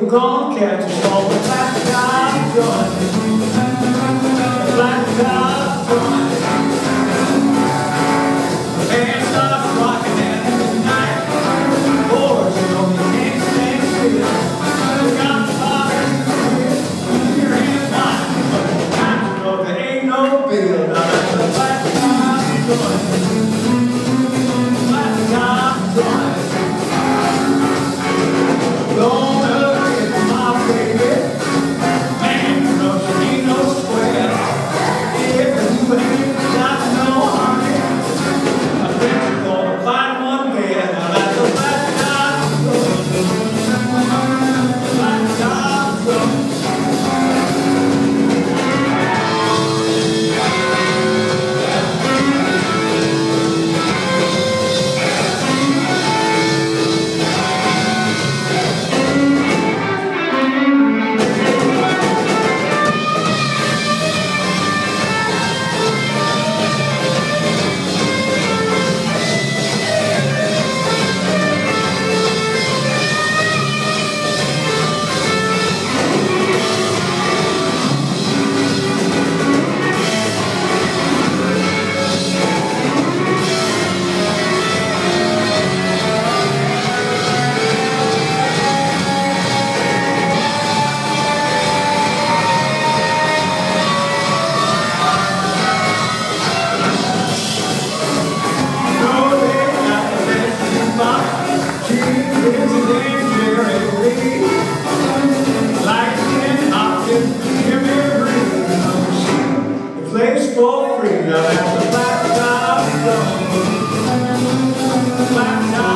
God catches all for freedom at the black top zone.